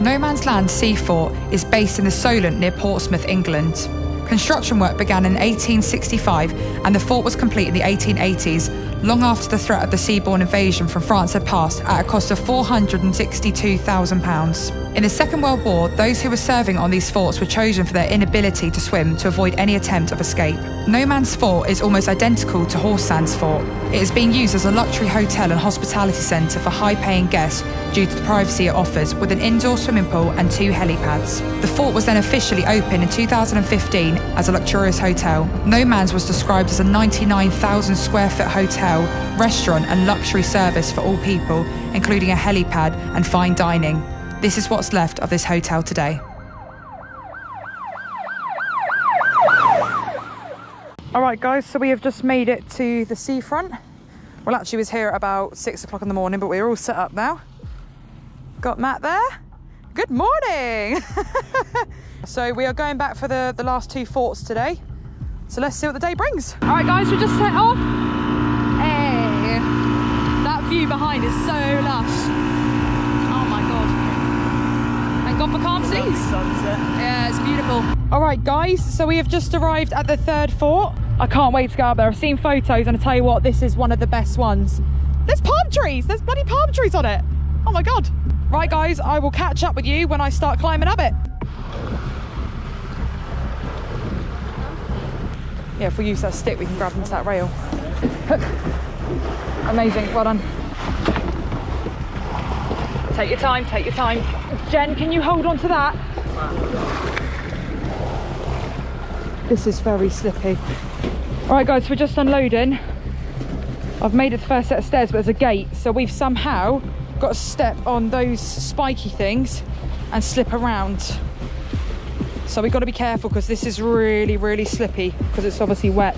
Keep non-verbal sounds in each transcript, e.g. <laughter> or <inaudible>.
No Man's Land Sea Fort is based in the Solent near Portsmouth, England. Construction work began in 1865 and the fort was complete in the 1880s, long after the threat of the seaborne invasion from France had passed at a cost of £462,000. In the Second World War, those who were serving on these forts were chosen for their inability to swim to avoid any attempt of escape. No Man's Fort is almost identical to Horse Sands Fort. It is being used as a luxury hotel and hospitality centre for high paying guests due to the privacy it offers, with an indoor swimming pool and two helipads. The fort was then officially opened in 2015 as a luxurious hotel. No Man's was described as a 99,000 square foot hotel, restaurant, and luxury service for all people, including a helipad and fine dining. This is what's left of this hotel today. All right, guys, so we have just made it to the seafront. Well, actually, was here at about six o'clock in the morning, but we're all set up now. Got Matt there. Good morning. <laughs> so we are going back for the, the last two forts today. So let's see what the day brings. All right, guys, we just set off. Hey, that view behind is so lush. Oh my God. Thank God for calm seas. Yeah, it's beautiful. All right, guys, so we have just arrived at the third fort. I can't wait to go up there. I've seen photos and I tell you what, this is one of the best ones. There's palm trees. There's bloody palm trees on it. Oh my God. Right, guys, I will catch up with you when I start climbing up it. Yeah, if we use that stick, we can grab into that rail. Hook. <laughs> Amazing, well done. Take your time, take your time. Jen, can you hold on to that? This is very slippy. All right, guys, we're just unloading. I've made it the first set of stairs, but there's a gate, so we've somehow got to step on those spiky things and slip around. So we've got to be careful because this is really, really slippy because it's obviously wet.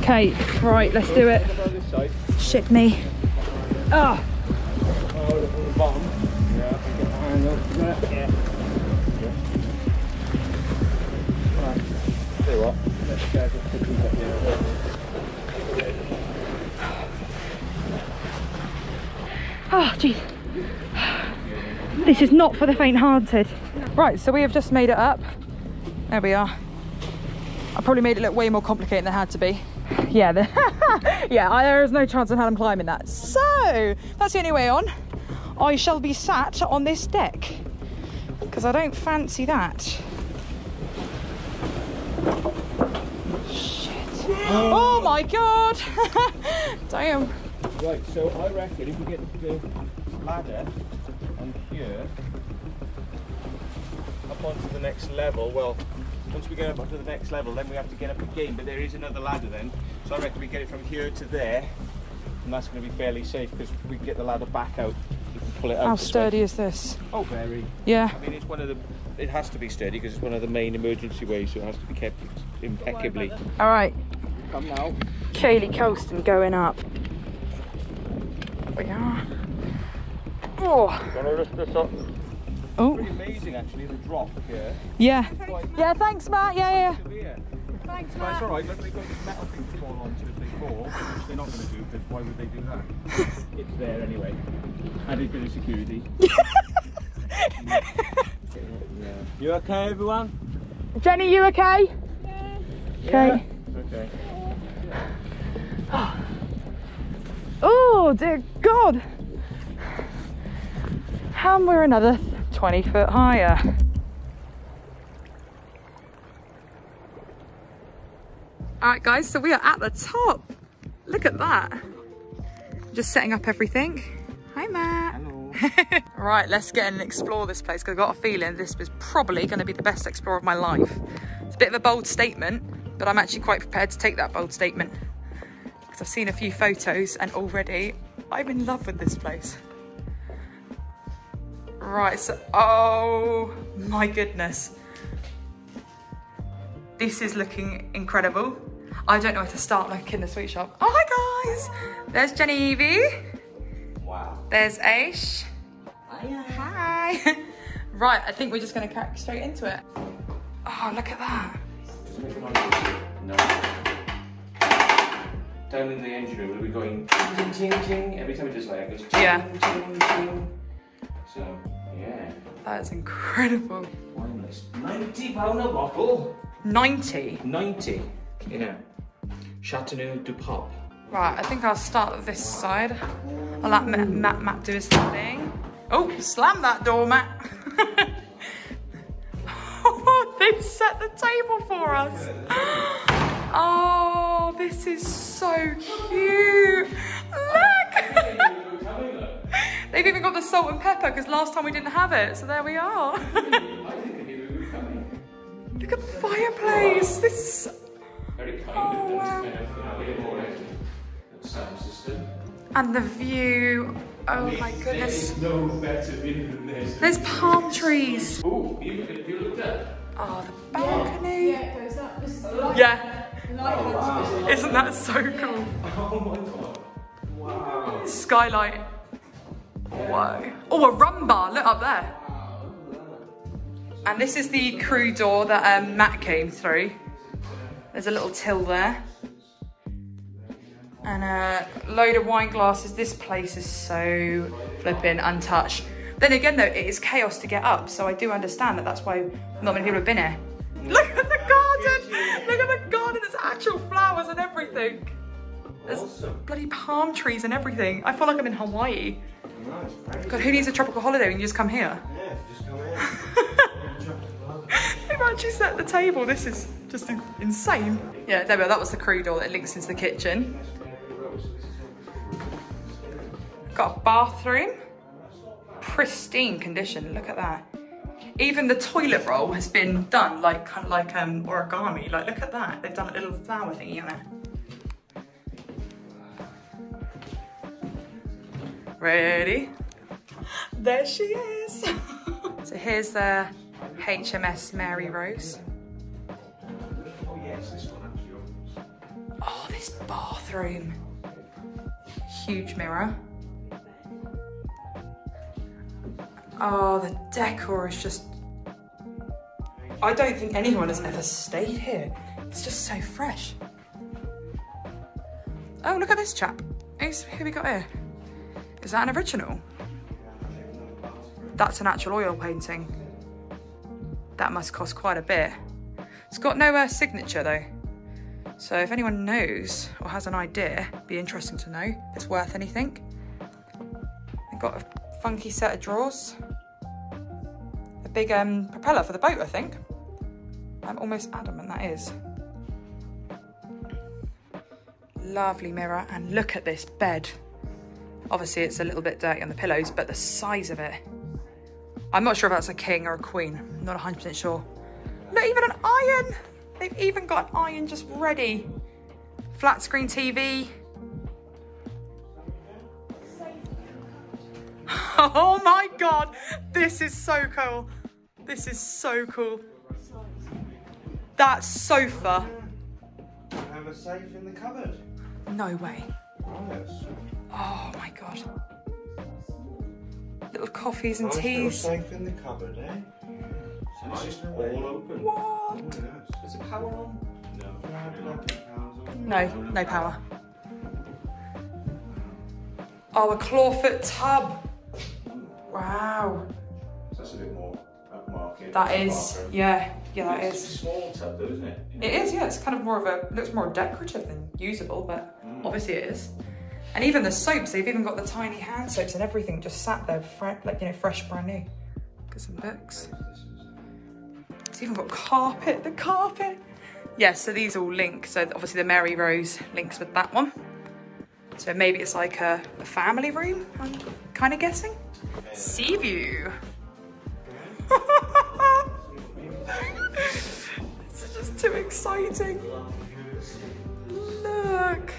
Okay, right, let's do it. Shit me. Oh, oh, jeez. This is not for the faint-hearted. Right, so we have just made it up. There we are. I probably made it look way more complicated than it had to be. Yeah, the <laughs> yeah, there is no chance of hell I'm climbing that. So, that's the only way on. I shall be sat on this deck. Because I don't fancy that. Shit. Oh my god! <laughs> Damn. Right, so I reckon if we get the ladder on here up onto the next level, well, once we get up to the next level, then we have to get up again, but there is another ladder then. So I reckon we get it from here to there, and that's going to be fairly safe because we can get the ladder back out. We can pull it out. How this way. sturdy is this? Oh, very. Yeah. I mean, it's one of the. It has to be sturdy because it's one of the main emergency ways, so it has to be kept impeccably. All right. Come now. Kayleigh Coulston going up. There we are. Oh, oh, Pretty amazing, actually, the drop here. yeah. Yeah, thanks, Matt. Yeah, yeah. Thanks, But it's all right. Look, they've got these metal things to fall onto if they fall, which they're not going to do because why would they do that? <laughs> it's there anyway. Added bit of security. yeah. <laughs> You okay, everyone? Jenny, you okay? Yeah. Okay. Okay. Oh, dear God. And we're another 20 foot higher. All right, guys, so we are at the top. Look at that. Just setting up everything. Hi, Matt. Hello. <laughs> Right, let's get in and explore this place because I've got a feeling this was probably going to be the best explore of my life. It's a bit of a bold statement, but I'm actually quite prepared to take that bold statement because I've seen a few photos and already I'm in love with this place. Right, so, oh my goodness. This is looking incredible. I don't know where to start like in the sweet shop. Oh, hi guys. There's JenEvie. Wow. There's Ashe. Hi. <laughs> right, I think we're just going to crack straight into it. Oh, look at that. No. Down in the engine room, we'll be going ting ting ting. Every time it does like it goes ting Yeah. ting ting. So Yeah. That is incredible. Wine. Ninety pound a bottle. 90. Ninety. Yeah. Chateauneuf du Pape. Right, I think I'll start at this side. I'll let Matt, Matt, Matt do his thing. Oh, slam that door, Matt. <laughs> oh, they've set the table for us. <gasps> Oh, this is so cute. Look. <laughs> They've even got the salt and pepper because last time we didn't have it. So there we are. Look at the fireplace. This is Very kind Oh, of them wow. of, you know, elaborate the sound system. And the view. Oh my goodness. There's no better view than this. There's palm trees. Ooh, you, you looked at Oh, the balcony. Yeah, it goes up. Yeah. Isn't that so cool? Oh, <laughs> oh my god. Skylight. Whoa. Oh, a rum bar. Look up there. And this is the crew door that um, Matt came through. There's a little till there. And a load of wine glasses. This place is so flipping untouched. Then again, though, it is chaos to get up, so I do understand that that's why not many people have been here. Look at the garden! Look at the garden, there's actual flowers and everything. There's Awesome. bloody palm trees and everything. I feel like I'm in Hawaii. Nice. God, who needs a tropical holiday when you just come here? Yeah, just go in. They've actually set the table. This is just insane. Yeah, there we go. That was the crew door that links into the kitchen. Got a bathroom. Pristine condition. Look at that. Even the toilet roll has been done like kind of like um origami. Like look at that. They've done a little flower thingy on it. Ready? There she is. so here's the HMS Mary Rose. Oh yes, this one actually. Oh, this bathroom. Huge mirror. Oh, the decor is just. I don't think anyone has ever stayed here. It's just so fresh. Oh, look at this chap. Who's, who we got here? Is that an original? That's an actual oil painting. That must cost quite a bit. It's got no uh, signature though. So if anyone knows or has an idea, be interesting to know if it's worth anything. They've got a funky set of drawers. A big um, propeller for the boat, I think. I'm almost adamant that is. Lovely mirror, and look at this bed. Obviously, it's a little bit dirty on the pillows, but the size of it. I'm not sure if that's a king or a queen. I'm not 100% sure. Not even an iron. They've even got an iron just ready. Flat screen TV. <laughs> Oh my god, this is so cool. This is so cool. That sofa. Have a safe in the cupboard. No way. Yes. Oh my god. Little coffees and Nice little teas. safe in the cupboard, eh? So it's just all open. What? Yes. Is it power on? No. No, no power. Oh, a clawfoot tub. Wow. That's a bit more upmarket. That than the is, bathroom. yeah, yeah, that It's is. a small tub though, isn't it? It is, yeah. It's kind of more of a looks more decorative than usable, but obviously it is. And even the soaps, they've even got the tiny hand soaps and everything just sat there, like you know, fresh, brand new. Got some books. It's even got carpet. The carpet. Yeah, so these all link. So obviously the Mary Rose links with that one. So maybe it's like a, a family room. I'm kind of guessing. Sea view. <laughs> this is just too exciting. Look.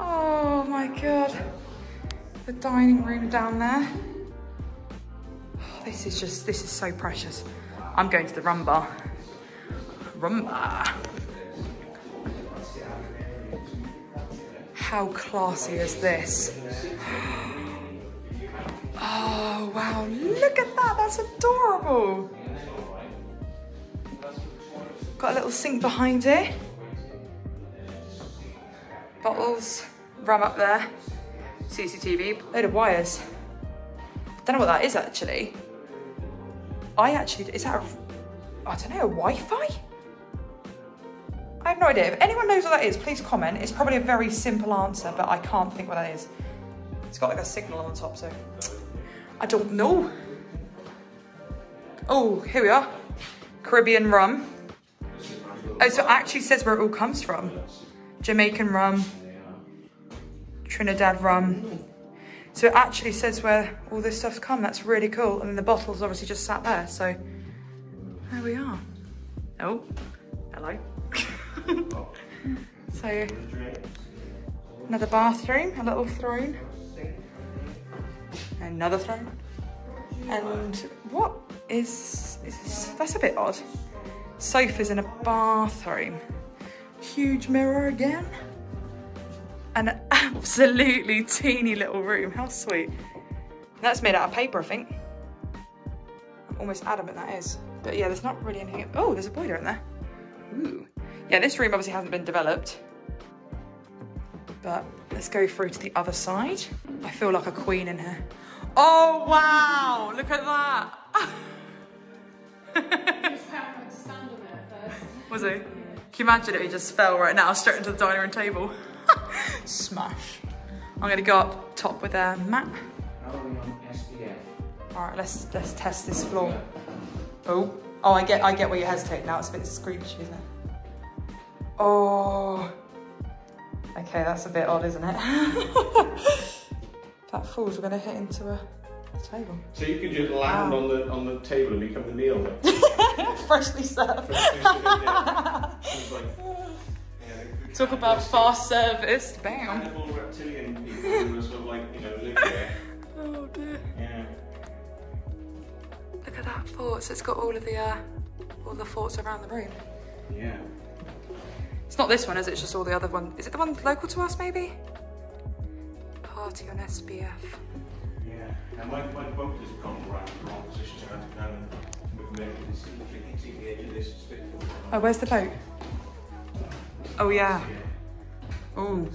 Oh my god. The dining room down there. This is just, this is so precious. I'm going to the rum bar. Rum bar. How classy is this? <gasps> Oh wow, look at that, that's adorable. Got a little sink behind it. Bottles, rum up there. CCTV, load of wires. don't know what that is actually. I actually, is that a, I don't know, a Wi-Fi? I have no idea. If anyone knows what that is, please comment. It's probably a very simple answer, but I can't think what that is. It's got like a signal on the top, so I don't know. Oh, here we are. Caribbean rum. Oh, so it actually says where it all comes from. Jamaican rum, Trinidad rum. So it actually says where all this stuff's come. That's really cool. And the bottle's obviously just sat there. So there we are. Oh, hello. <laughs> so another bathroom, a little throne. Another throne. And what is, is this? That's a bit odd. Sofas in a bathroom. Huge mirror again. An absolutely teeny little room. How sweet. That's made out of paper, I think. I'm almost adamant that is. But yeah, there's not really anything. Oh, there's a boiler in there. Ooh. Yeah, this room obviously hasn't been developed. But let's go through to the other side. I feel like a queen in here. Oh, wow. Look at that. <laughs> Was he? Can you imagine if he just fell right now straight into the dining room table? <laughs> Smash. I'm gonna go up top with a map. All right, let's let's test this floor. Oh, oh, I get I get where you hesitate now. It's a bit screechy, isn't it? Oh, okay, that's a bit odd, isn't it? <laughs> that falls, we're gonna hit into a, a table. So you can just land Wow. on the on the table and become the meal. <laughs> Freshly served. It's like, yeah, Talk about fast service. Bam. Reptilian people who sort of like, you know, live there. <laughs> Oh dear. Yeah. Look at that fort. So it's got all of the uh, all the forts around the room. Yeah. It's not this one, is it? It's just all the other one. Is it the one local to us, maybe? Party on SBF. Yeah. And my, my boat has gone around the wrong position, so I have to go and make this hitting the edge of this. Oh, where's the boat? Oh yeah. Oh,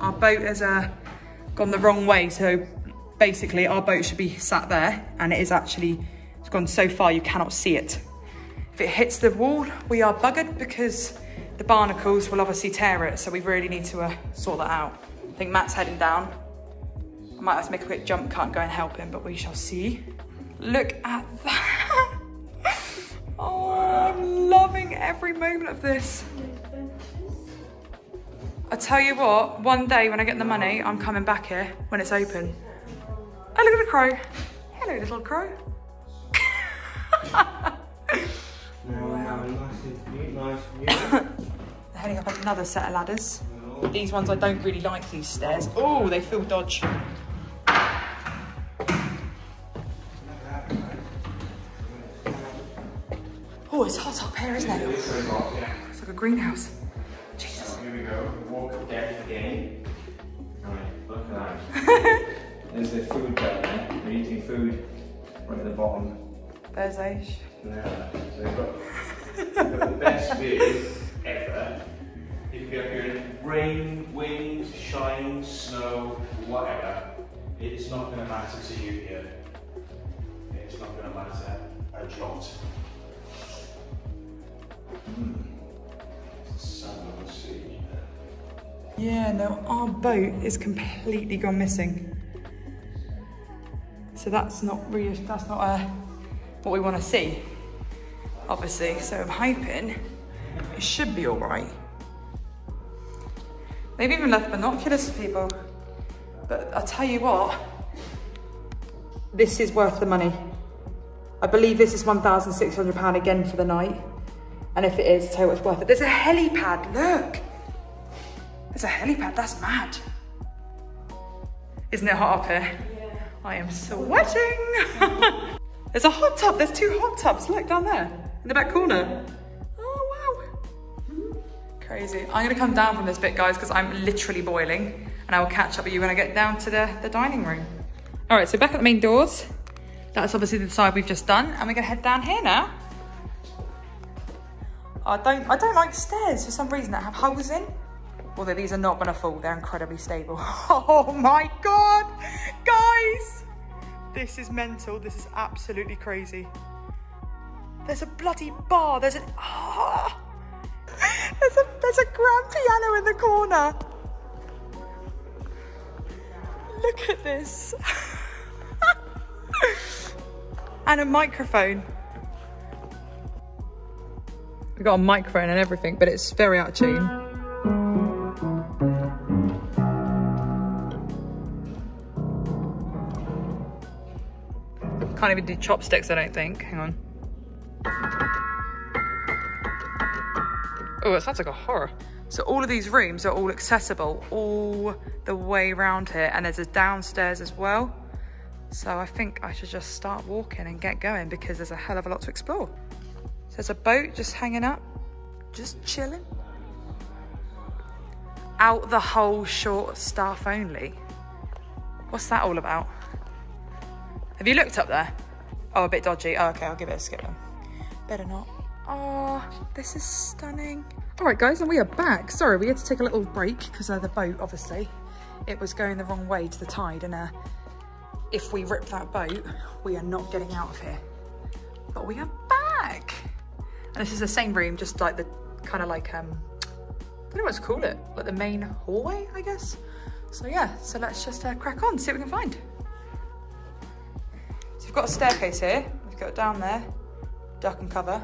our boat has uh, gone the wrong way. So basically, our boat should be sat there, and it is actually it's gone so far you cannot see it. If it hits the wall, we are buggered because the barnacles will obviously tear it. So we really need to uh, sort that out. I think Matt's heading down. I might have to make a quick jump cut and go and help him, but we shall see. Look at that. <laughs> Oh, I'm loving every moment of this. I tell you what, one day when I get the money, I'm coming back here when it's open. Oh, look at the crow. Hello, little crow. Wow, nice view, nice view. Heading up another set of ladders. These ones, I don't really like these stairs. Oh, they feel dodge. Oh, it's hot up here, isn't it? It's like a greenhouse. We go. Walk of again. Right, look at that. <laughs> There's the food down there. They're eating food right at the bottom. There's Ashe. Yeah. So they've got, they've got the best <laughs> view ever. If you can be up here in rain, wind, shine, snow, whatever. It's not going to matter to you here. It's not going to matter a jot. Mm. Sun on the sea. Yeah, no, our boat is completely gone missing. So that's not really, that's not uh, what we want to see, obviously. So I'm hoping it should be all right. They've even left binoculars for people. But I tell you what, this is worth the money. I believe this is £1,600 again for the night. And if it is, tell you what, it's worth it. There's a helipad, look. There's a helipad, that's mad. Isn't it hot up here? I am sweating. <laughs> there's a hot tub, there's two hot tubs, look down there, in the back corner. Oh, wow. Crazy. I'm gonna come down from this bit, guys, because I'm literally boiling, and I will catch up with you when I get down to the, the dining room. All right, so back at the main doors. That's obviously the side we've just done, and we're gonna head down here now. I don't, I don't like stairs for some reason that have holes in. Although these are not gonna fall, they're incredibly stable. <laughs> Oh my God, guys, This is mental. This is absolutely crazy. There's a bloody bar. There's an. Ah! <laughs> There's a there's a grand piano in the corner. Look at this. <laughs> and a microphone. We've got a microphone and everything, but it's very out of tune. Can't even do chopsticks, I don't think. Hang on. Oh, it sounds like a horror. So all of these rooms are all accessible all the way around here and there's a downstairs as well. So I think I should just start walking and get going because there's a hell of a lot to explore. So there's a boat just hanging up, just chilling. Out the whole short staff only. What's that all about? Have you looked up there? Oh, a bit dodgy. Oh, okay, I'll give it a skip then. Better not. Oh, this is stunning. All right, guys, and we are back. Sorry, we had to take a little break because of the boat, obviously. It was going the wrong way to the tide, and uh, if we rip that boat, we are not getting out of here. But we are back. And this is the same room, just like the kind of like, um, I don't know what to call it, like the main hallway, I guess. So yeah, so let's just uh, crack on, see what we can find. So we've got a staircase here. We've got down there, duck and cover.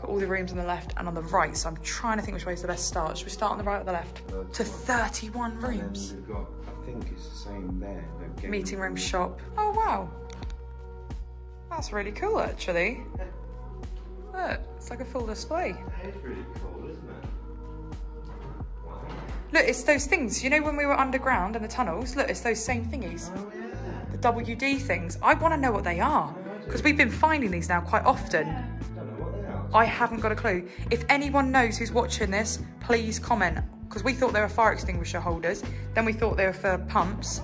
Got all the rooms on the left and on the right. So I'm trying to think which way is the best start. Should we start on the right or the left? To 31 rooms. We've got, I think it's the same there. the Meeting room, shop. Oh wow. That's really cool actually. Look, it's like a full display. That is really cool, isn't it? Wow. Look, it's those things. You know when we were underground in the tunnels? Look, it's those same thingies. Oh yeah. The WD things. I want to know what they are. Because we've been finding these now quite often. I haven't got a clue. If anyone knows who's watching this, please comment. Because we thought they were fire extinguisher holders. Then we thought they were for pumps.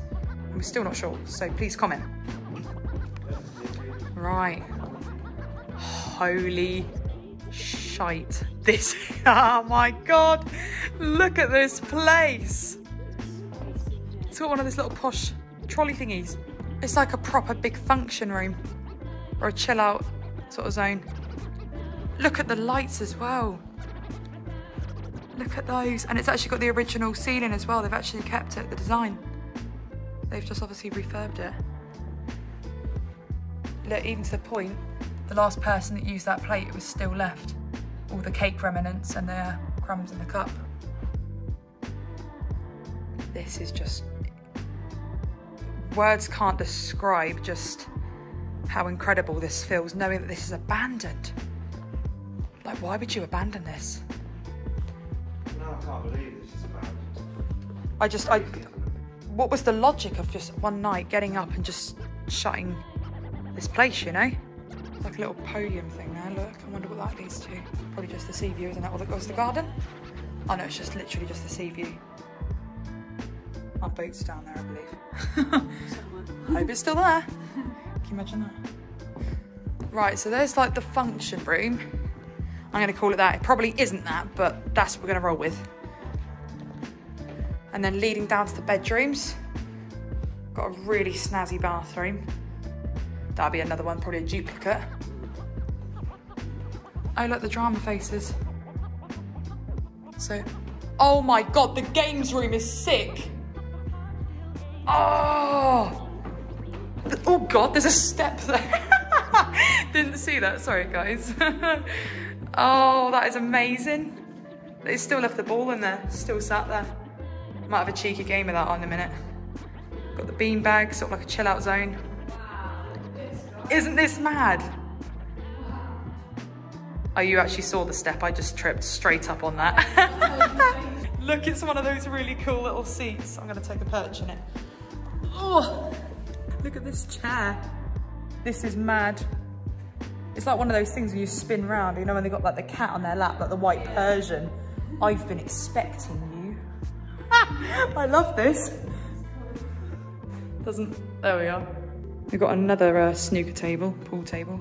We're still not sure. So please comment. Right. Holy shite. <laughs> This, oh my God. Look at this place. It's got one of those little posh trolley thingies. It's like a proper big function room or a chill out sort of zone. Look at the lights as well. Look at those. And it's actually got the original ceiling as well. They've actually kept it, the design. They've just obviously refurbed it. Look, even to the point, the last person that used that plate was still left. All the cake remnants and the crumbs in the cup. This is just... Words can't describe just how incredible this feels, knowing that this is abandoned. Like, why would you abandon this? No, I can't believe this is about. I just, I, what was the logic of just one night getting up and just shutting this place, you know? Like a little podium thing there, look. I wonder what that leads to. Probably just the sea view, isn't it? Or the, was the garden? Oh no, it's just literally just the sea view. Our boat's down there, I believe. I <laughs> hope it's still there. Can you imagine that? Right, so there's like the function room. I'm gonna call it that. It probably isn't that, but that's what we're gonna roll with. And then leading down to the bedrooms, got a really snazzy bathroom. That'll be another one, probably a duplicate. Oh, look, the drama faces. So, oh my God, the games room is sick. Oh, oh God, there's a step there. <laughs> Didn't see that, sorry guys. <laughs> oh, that is amazing. They still left the ball in there, still sat there. Might have a cheeky game of that on in a minute. Got the bean bag, sort of like a chill out zone. Isn't this mad? Oh, you actually saw the step. I just tripped straight up on that. <laughs> Look, it's one of those really cool little seats. I'm gonna take a perch in it. Oh, look at this chair. This is mad. It's like one of those things when you spin round, you know, when they've got like the cat on their lap, like the white Persian. I've been expecting you. I love this. Doesn't, there we are. We've got another uh, snooker table, pool table.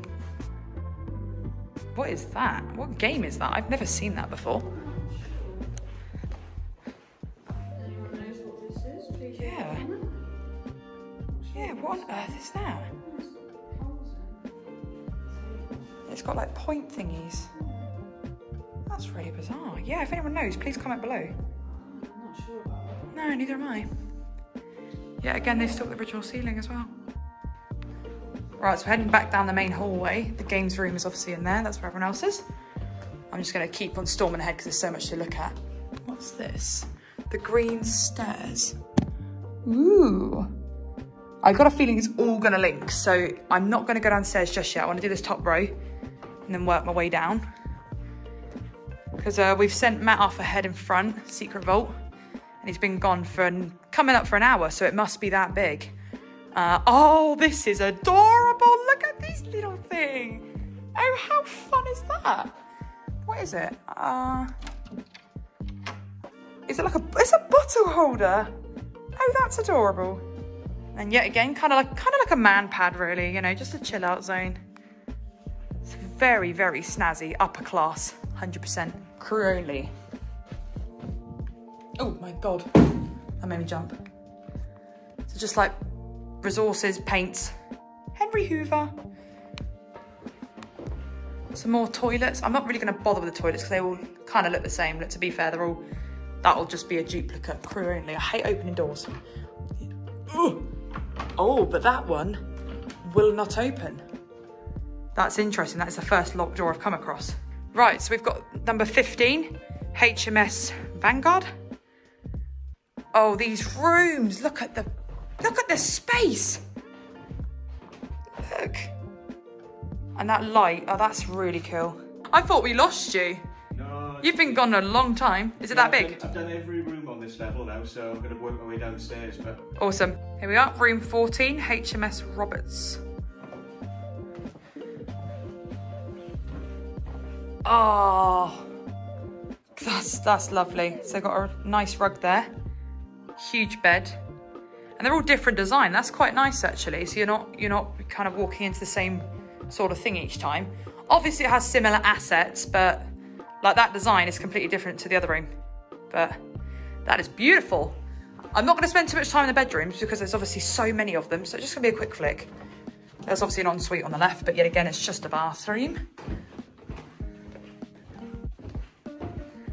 What is that? What game is that? I've never seen that before. Earth is that? It's got like point thingies. That's really bizarre. Yeah, if anyone knows, please comment below. I'm not sure. No, neither am I. Yeah, again, they've still got the original ceiling as well. Right, so we're heading back down the main hallway. The games room is obviously in there. That's where everyone else is. I'm just going to keep on storming ahead because there's so much to look at. What's this? The green stairs. Ooh. I got a feeling it's all to link, so I'm not to go downstairs just yet. I want to do this top row and then work my way down. Because uh, we've sent Matt off ahead in front, Secret Vault, and he's been gone for an, coming up for an hour, so it must be that big. Uh, oh, this is adorable. Look at this little thing. Oh, how fun is that? What is it? Uh, is it like a, it's a bottle holder. Oh, that's adorable. And yet again, kind of like, kind of like a man pad, really, you know, just a chill out zone. It's very, very snazzy, upper class, 100%. Crew only. Oh my God, that made me jump. So just like resources, paints, Henry Hoover. Some more toilets. I'm not really going to bother with the toilets because they all kind of look the same. But to be fair, they're all, that'll just be a duplicate crew only. I hate opening doors. Ugh. Oh, but that one will not open. That's interesting. That is the first locked door I've come across. Right, so we've got number 15, HMS Vanguard. Oh, these rooms. Look at the look at the space. Look. And that light. Oh, that's really cool. I thought we lost you. No, You've been gone a long time. Is it that I've big? done- I've done every room this level now, so I'm going to work my way downstairs. But Awesome. Here we are, room 14, HMS Roberts. Oh, that's that's lovely. So got a nice rug there, huge bed, and they're all different design. That's quite nice actually. So you're not you're not kind of walking into the same sort of thing each time. Obviously, it has similar assets, but like that design is completely different to the other room. But that is beautiful. I'm not going to spend too much time in the bedrooms because there's obviously so many of them. So it's just going to be a quick flick. There's obviously an ensuite on the left, but yet again, it's just a bathroom.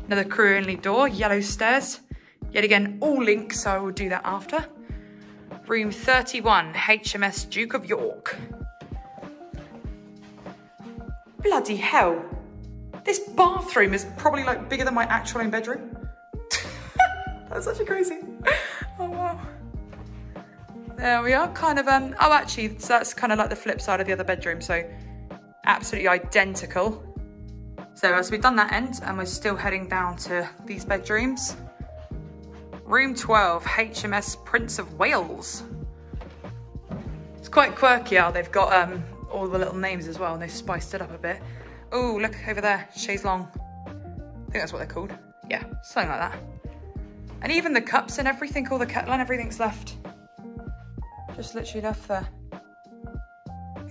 Another crew only door, yellow stairs. Yet again, all links, so I will do that after. Room 31, HMS Duke of York. Bloody hell. This bathroom is probably like bigger than my actual own bedroom. That's such a crazy. Oh wow. There we are, kind of, um, oh actually, so that's kind of like the flip side of the other bedroom, so absolutely identical. So as we've done that end, and we're still heading down to these bedrooms. Room 12, HMS Prince of Wales. It's quite quirky how they've got um, all the little names as well, and they've spiced it up a bit. Oh, look over there, chaise longue. I think that's what they're called. Yeah, something like that. And even the cups and everything, all the kettle and everything's left. Just literally left there.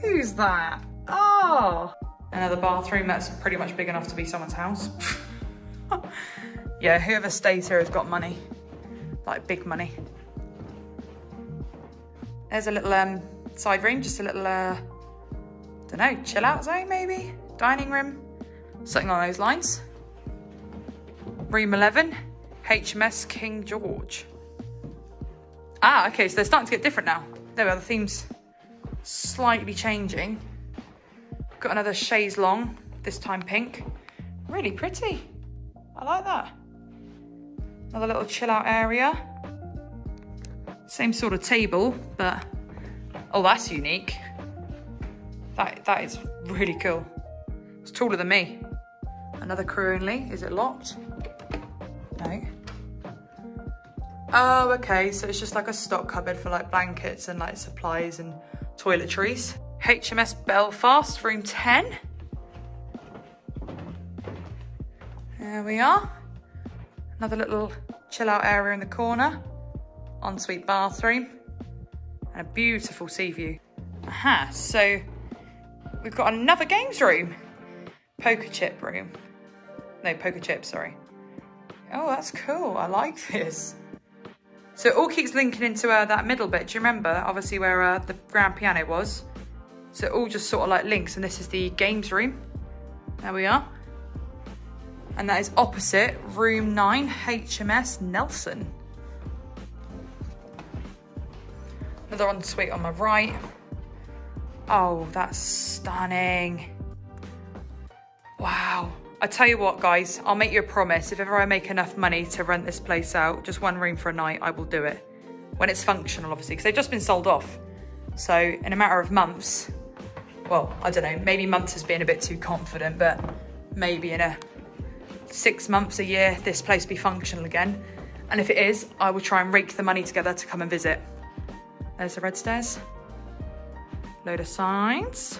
Who's that? Oh! Another bathroom that's pretty much big enough to be someone's house. <laughs> yeah, whoever stays here has got money. Like big money. There's a little um, side room, just a little, uh, don't know, chill out zone maybe? Dining room, something along those lines. Room 11, HMS King George. Ah, okay, so they're starting to get different now. There we are, the theme's slightly changing. Got another chaise longue, this time pink. Really pretty. I like that. Another little chill out area. Same sort of table, but oh, that's unique. That that is really cool. It's taller than me. Another crew only. Is it locked? No. Oh, okay. So it's just like a stock cupboard for like blankets and like supplies and toiletries. HMS Belfast, room 10. There we are. Another little chill out area in the corner. Ensuite bathroom. And a beautiful sea view. Aha, so we've got another games room. Poker chip room. No, poker chip, sorry. Oh, that's cool. I like this. So it all keeps linking into uh, that middle bit. Do you remember, obviously, where uh, the grand piano was? So it all just sort of like links, and this is the games room. There we are. And that is opposite room 9, HMS Nelson. Another ensuite on my right. Oh, that's stunning. Wow. I tell you what, guys, I'll make you a promise. If ever I make enough money to rent this place out, just one room for a night, I will do it. When it's functional, obviously, because they've just been sold off. So in a matter of months, well, I don't know, maybe months has been a bit too confident, but maybe in a six months, a year, this place be functional again. And if it is, I will try and rake the money together to come and visit. There's the red stairs. Load of signs.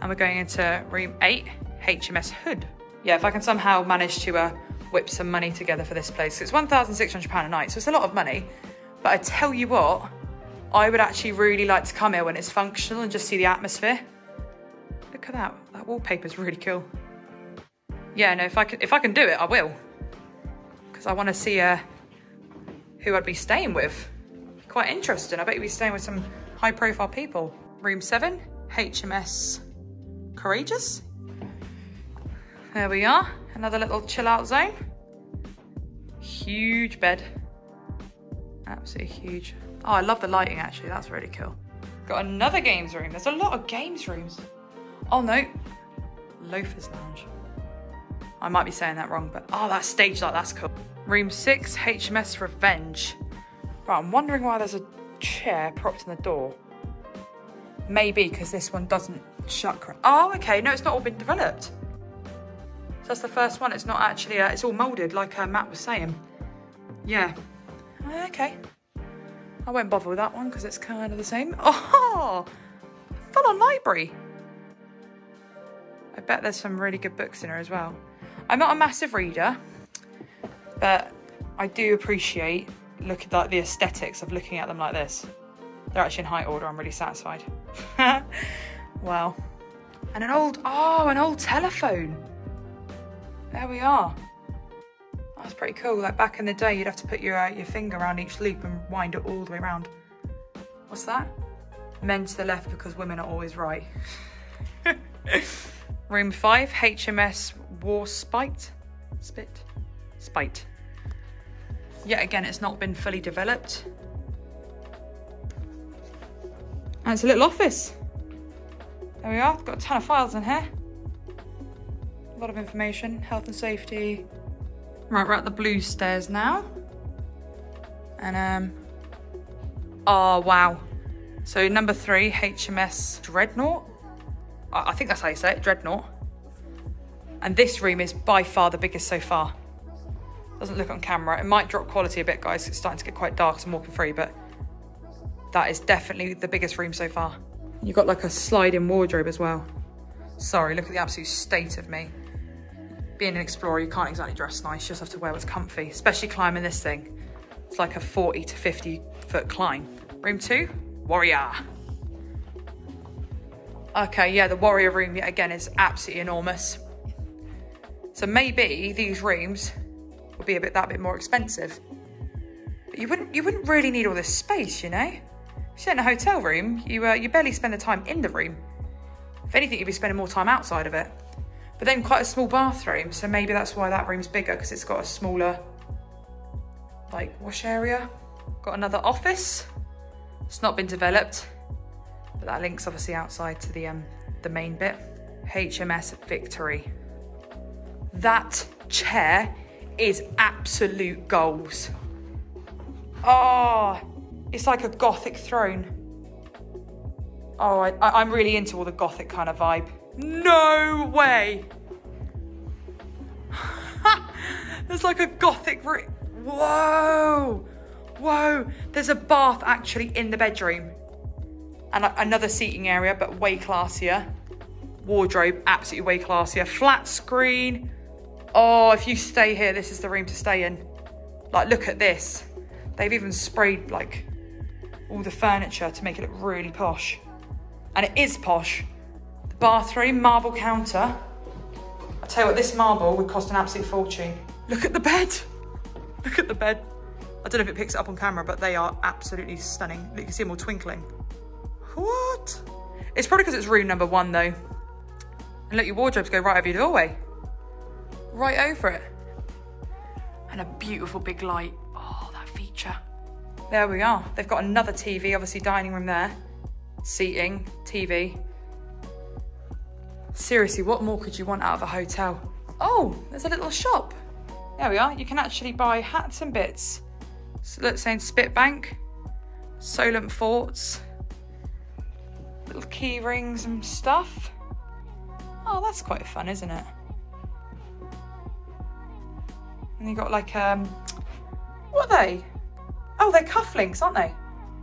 And we're going into room eight, HMS Hood. Yeah, if I can somehow manage to uh, whip some money together for this place. It's £1,600 a night, so it's a lot of money. But I tell you what, I would actually really like to come here when it's functional and just see the atmosphere. Look at that, that wallpaper's really cool. Yeah, no, if I can, if I can do it, I will. Because I want to see uh, who I'd be staying with. Quite interesting. I bet you'd be staying with some high profile people. Room seven, HMS Courageous. There we are, another little chill out zone. Huge bed. Absolutely huge. Oh, I love the lighting actually, that's really cool. Got another games room. There's a lot of games rooms. Oh no, Loafers Lounge. I might be saying that wrong, but oh, that stage light, that's cool. Room six, HMS Revenge. Right, I'm wondering why there's a chair propped in the door. Maybe because this one doesn't shut. Oh, okay, no, it's not all been developed. That's the first one. It's not actually, uh, it's all moulded like uh, Matt was saying. Yeah, okay. I won't bother with that one because it's kind of the same. <laughs> Oh, full on library. I bet there's some really good books in here as well. I'm not a massive reader, but I do appreciate look at like the aesthetics of looking at them like this. They're actually in height order. I'm really satisfied. <laughs> wow. And an old, oh, an old telephone. There we are. That's pretty cool. Like back in the day, you'd have to put your uh, your finger around each loop and wind it all the way around. What's that? Men to the left because women are always right. <laughs> Room five, HMS Warspite. Spit? Spite. Yet again, it's not been fully developed. And it's a little office. There we are, got a ton of files in here. A lot of information, health and safety. Right, we're at the blue stairs now. And um, oh wow. So number three, HMS Dreadnought. I, I think that's how you say it, Dreadnought. And this room is by far the biggest so far. Doesn't look on camera. It might drop quality a bit, guys. It's starting to get quite dark as I'm walking through, but that is definitely the biggest room so far. You've got like a sliding wardrobe as well. Sorry, look at the absolute state of me. Being an explorer, you can't exactly dress nice. You just have to wear what's comfy, especially climbing this thing. It's like a 40 to 50 foot climb. Room two, warrior. Okay, yeah, the warrior room yet again is absolutely enormous. So maybe these rooms would be a bit that bit more expensive. But you wouldn't you wouldn't really need all this space, you know? If you're in a hotel room, you uh, you barely spend the time in the room. If anything, you'd be spending more time outside of it. But then quite a small bathroom, so maybe that's why that room's bigger because it's got a smaller like wash area. Got another office. It's not been developed, but that links obviously outside to the um the main bit. HMS Victory. That chair is absolute goals. Oh, it's like a gothic throne. Oh, I, am really into all the gothic kind of vibe. No way. <laughs> There's like a gothic room. Whoa. Whoa. There's a bath actually in the bedroom. And another seating area, but way classier. Wardrobe, absolutely way classier. Flat screen. Oh, if you stay here, this is the room to stay in. Like, look at this. They've even sprayed, like, all the furniture to make it look really posh. And it is posh. The bathroom, marble counter. I tell you what, this marble would cost an absolute fortune. Look at the bed. Look at the bed. I don't know if it picks it up on camera, but they are absolutely stunning. You can see them all twinkling. What? It's probably because it's room number one though. And look, your wardrobes go right over your doorway. Right over it. And a beautiful big light. Oh, that feature. There we are. They've got another TV, obviously dining room there. Seating, TV. Seriously, what more could you want out of a hotel? Oh, there's a little shop. There we are. You can actually buy hats and bits. So look, saying Spitbank, Solent Forts, little key rings and stuff. Oh, that's quite fun, isn't it? And you got like, um, what are they? Oh, they're cufflinks, aren't they?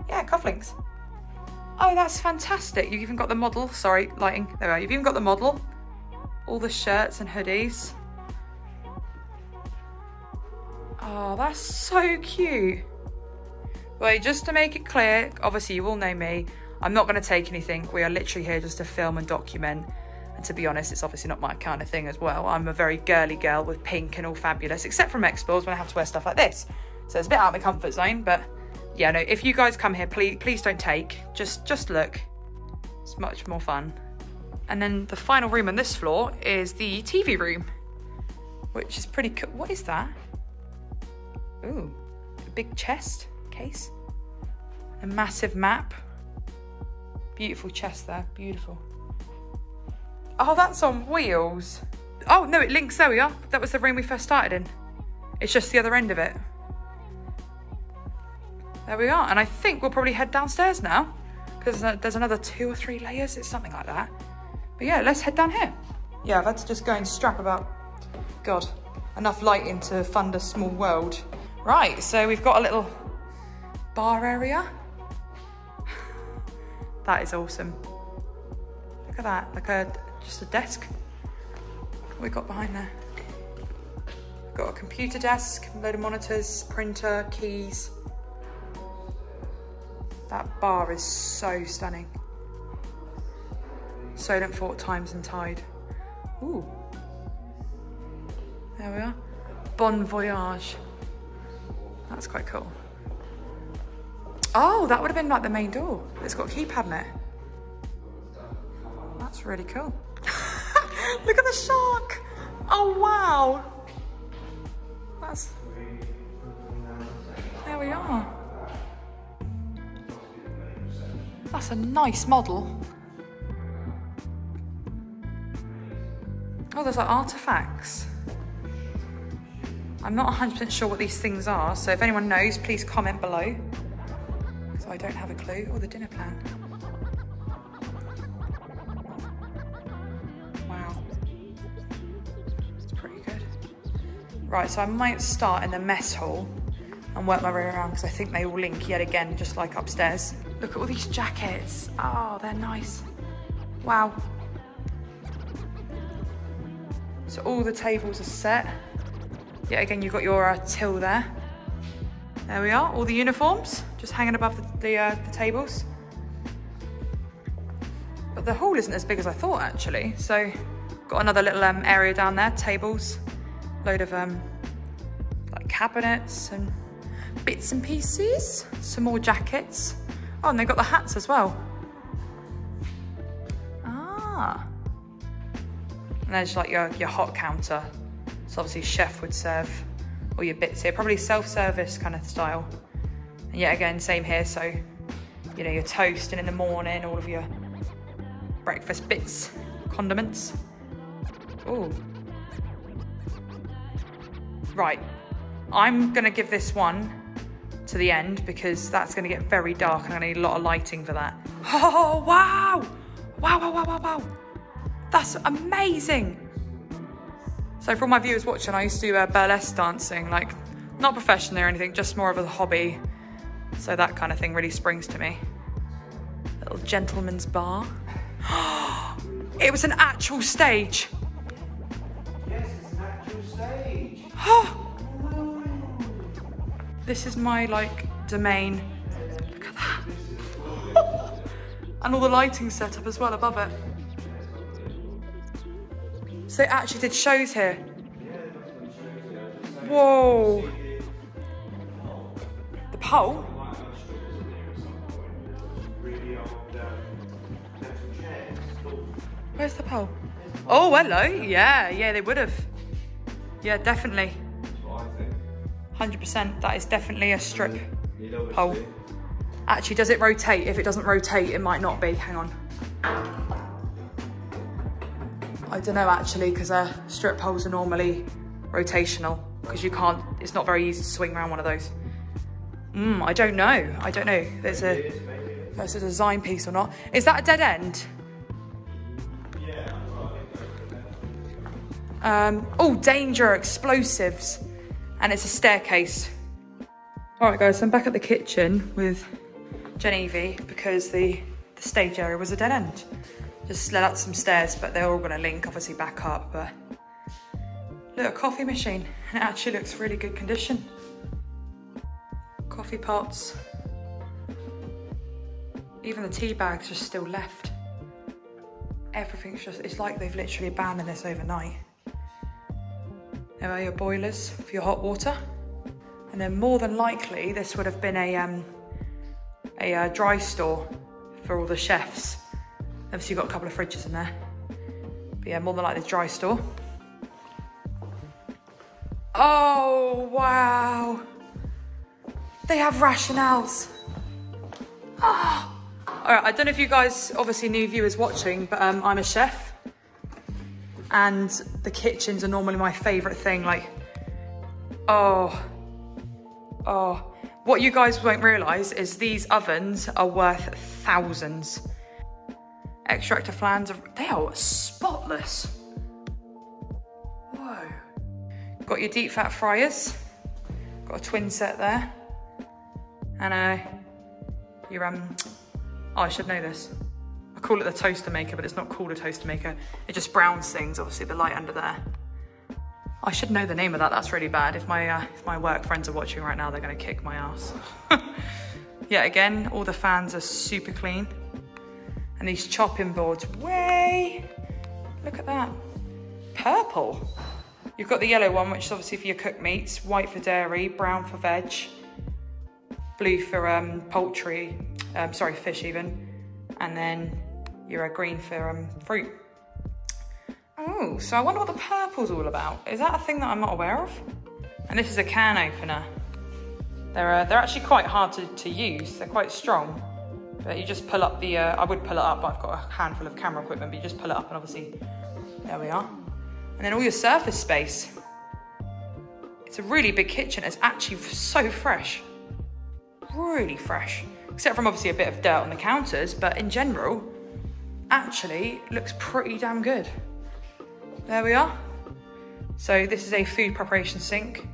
Yeah, cufflinks. Oh, that's fantastic. You've even got the model. Sorry, lighting. There we are. You've even got the model. All the shirts and hoodies. Oh, that's so cute. Wait, just to make it clear, obviously you all know me. I'm not going to take anything. We are literally here just to film and document. And to be honest, it's obviously not my kind of thing as well. I'm a very girly girl with pink and all fabulous, except from Explores when I have to wear stuff like this. So it's a bit out of my comfort zone, but yeah, no, if you guys come here, please please don't take. Just just look. It's much more fun. And then the final room on this floor is the TV room, which is pretty cool. What is that? Ooh, a big chest case. A massive map. Beautiful chest there, beautiful. Oh, that's on wheels. Oh, no, it links, there we are. That was the room we first started in. It's just the other end of it. There we are. And I think we'll probably head downstairs now because there's another two or three layers. It's something like that. But yeah, let's head down here. Yeah, to just go and strap about, God, enough lighting to fund a small world. Right, so we've got a little bar area. <sighs> that is awesome. Look at that, like a just a desk. What we got behind there? Got a computer desk, load of monitors, printer, keys. That bar is so stunning. Solent Fort Times and Tide. Ooh. There we are. Bon Voyage. That's quite cool. Oh, that would have been like the main door. It's got a keypad in it. That's really cool. <laughs> Look at the shark. Oh, wow. That's... There we are. That's a nice model. Oh, there's like artifacts. I'm not 100% sure what these things are, so if anyone knows, please comment below. So I don't have a clue. Or oh, the dinner plan. Wow. It's pretty good. Right, so I might start in the mess hall and work my way around because I think they all link yet again, just like upstairs. Look at all these jackets. Oh, they're nice. Wow. So all the tables are set. Yeah, again, you've got your uh, till there. There we are, all the uniforms just hanging above the, the, uh, the tables. But the hall isn't as big as I thought actually. So got another little um, area down there, tables, load of um, like cabinets and bits and pieces, some more jackets. Oh, and they've got the hats as well. Ah. And there's like your, your hot counter. So obviously chef would serve all your bits here, probably self-service kind of style. And yet again, same here. So, you know, your toast and in the morning, all of your breakfast bits, condiments. Oh. Right. I'm gonna give this one to the end because that's gonna get very dark and I'm need a lot of lighting for that. Oh, wow. Wow, wow, wow, wow, wow. That's amazing. So for all my viewers watching, I used to do uh, burlesque dancing, like not professionally or anything, just more of a hobby. So that kind of thing really springs to me. Little gentleman's bar. <gasps> it was an actual stage. Yes, it's an actual stage. <gasps> this is my like domain. Look at that. <laughs> and all the lighting set up as well above it. So they actually did shows here. Whoa. The Pole? Where's the pole? Oh, hello. Yeah, yeah, they would have. Yeah, definitely. 100%. That is definitely a strip. Pole. Actually, does it rotate? If it doesn't rotate, it might not be. Hang on. I don't know actually, because uh, strip poles are normally rotational because you can't, it's not very easy to swing around one of those. Mm, I don't know. I don't know. There's a, there's a design piece or not. Is that a dead end? Yeah, well, I think that's the Um, oh, danger, explosives. And it's a staircase. All right, guys, so I'm back at the kitchen with JenEvie because the, the stage area was a dead end. Just led up some stairs, but they're all going to link, obviously, back up. But look, a coffee machine. And it actually looks really good condition. Coffee pots. Even the tea bags are still left. Everything's just, it's like they've literally abandoned this overnight. There are your boilers for your hot water. And then more than likely, this would have been a, um, a uh, dry store for all the chefs. Obviously, you've got a couple of fridges in there. But yeah, more than likely, dry store. Oh, wow. They have rationales. Ah. All right, I don't know if you guys, obviously new viewers watching, but um, I'm a chef. And the kitchens are normally my favorite thing. Like, oh, oh. What you guys won't realize is these ovens are worth thousands. Extractor flans, are, they are spotless. Whoa. Got your deep fat fryers. Got a twin set there. And uh, your, um, oh, I should know this. Call it the toaster maker, but it's not called a toaster maker. It just browns things, obviously the light under there. I should know the name of that, that's really bad. If my, uh, if my work friends are watching right now, they're gonna kick my ass. <laughs> yeah, again, all the fans are super clean. And these chopping boards, way, look at that. Purple. You've got the yellow one, which is obviously for your cooked meats, white for dairy, brown for veg, blue for um, poultry, um, sorry, fish even, and then your uh, green for um, fruit. Oh, so I wonder what the purple's all about. Is that a thing that I'm not aware of? And this is a can opener. They're, uh, they're actually quite hard to, to use. They're quite strong. But you just pull up the, uh, I would pull it up, but I've got a handful of camera equipment, but you just pull it up and obviously, there we are. And then all your surface space. It's a really big kitchen. It's actually so fresh. Really fresh. Except from obviously a bit of dirt on the counters, but in general, actually looks pretty damn good. There we are. So this is a food preparation sink.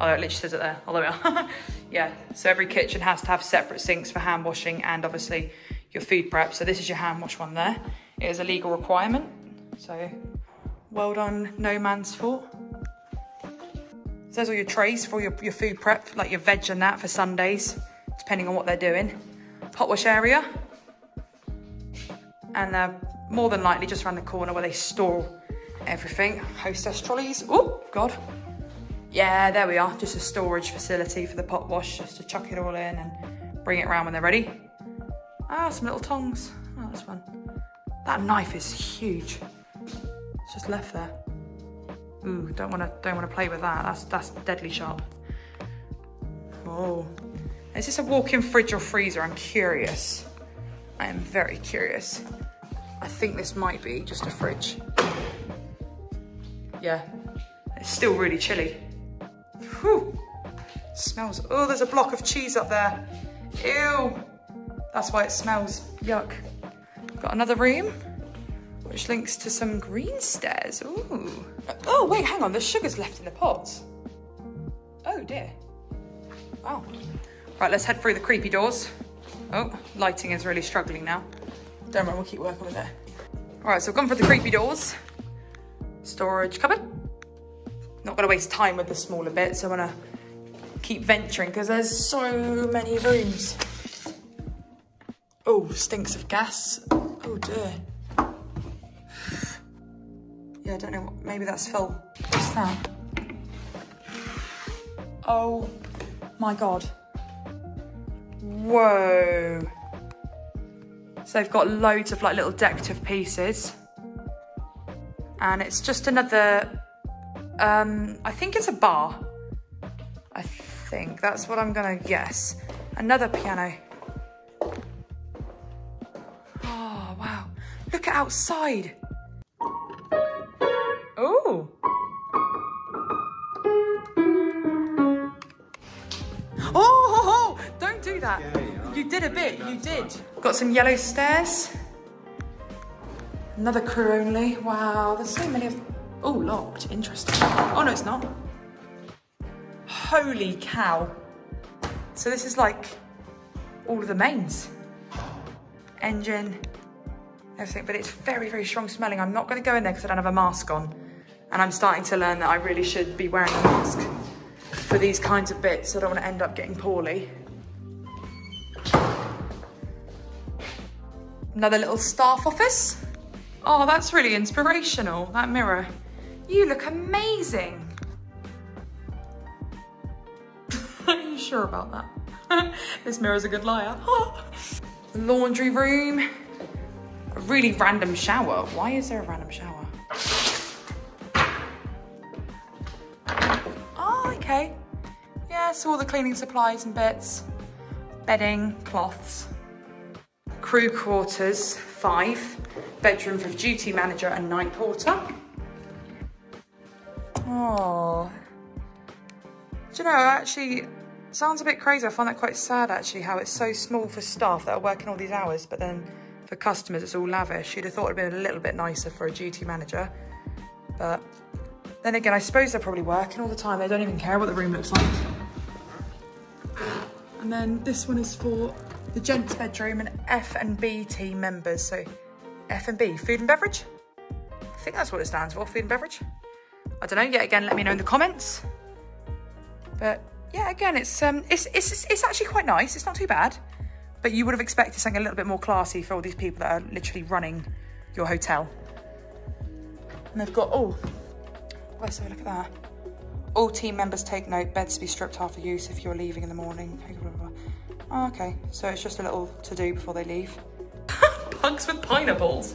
Oh, it literally says it there. Oh, there we <laughs> yeah, so every kitchen has to have separate sinks for hand washing and obviously your food prep. So this is your hand wash one there. It is a legal requirement. So well done, No Man's Fort. So there's all your trays for your, your food prep, like your veg and that for Sundays, depending on what they're doing. Hot wash area. And uh, more than likely just around the corner where they store everything. Hostess trolleys. Oh, God. Yeah, there we are. Just a storage facility for the pot wash, just to chuck it all in and bring it around when they're ready. Ah, some little tongs. Oh, that's fun. That knife is huge. It's just left there. Ooh, don't want to don't want to play with that. That's that's deadly sharp. Oh, is this a walk-in fridge or freezer? I'm curious. I am very curious. I think this might be just a fridge. Yeah, it's still really chilly. Whew. Smells, oh, there's a block of cheese up there. Ew. That's why it smells yuck. Got another room, which links to some green stairs. Ooh. Oh, wait, hang on, there's sugars left in the pots. Oh dear. Wow. Right, let's head through the creepy doors. Oh, lighting is really struggling now. Don't worry, we'll keep working with it. All right, so I've gone for the creepy doors. Storage cupboard. Not gonna waste time with the smaller bits. I wanna keep venturing because there's so many rooms. Oh, stinks of gas. Oh dear. Yeah, I don't know, what- maybe that's full. What's that? Oh my God. Whoa. So they've got loads of like little decorative pieces. And it's just another, um, I think it's a bar. I think that's what I'm gonna guess. Another piano. Oh, wow. Look at outside. Oh. That. You did a bit, you did. Got some yellow stairs. Another crew only. Wow, there's so many of. Oh, locked. Interesting. Oh, no, it's not. Holy cow. So this is like all of the mains. Engine, everything, but it's very, very strong smelling. I'm not gonna go in there because I don't have a mask on. And I'm starting to learn that I really should be wearing a mask for these kinds of bits. So I don't wanna end up getting poorly. Another little staff office. Oh, that's really inspirational, that mirror. You look amazing. <laughs> Are you sure about that? <laughs> this mirror's a good liar. <laughs> Laundry room. A really random shower. Why is there a random shower? Oh, okay. Yeah, so all the cleaning supplies and bits. Bedding, cloths. Crew quarters, five. Bedroom for duty manager and night porter. Oh. Do you know, actually, sounds a bit crazy. I find that quite sad, actually, how it's so small for staff that are working all these hours, but then for customers, it's all lavish. You'd have thought it'd been a little bit nicer for a duty manager. But then again, I suppose they're probably working all the time. They don't even care what the room looks like. And then this one is for the gents bedroom and F&B team members. So F&B, food and beverage? I think that's what it stands for, food and beverage. I don't know, yet again, let me know in the comments. But yeah, again, it's um, it's, it's, it's actually quite nice. It's not too bad. But you would have expected something a little bit more classy for all these people that are literally running your hotel. And they've got, oh, let's have a look at that. All team members take note, beds to be stripped after use if you're leaving in the morning. Oh, okay, so it's just a little to do before they leave. <laughs> Pugs with pineapples.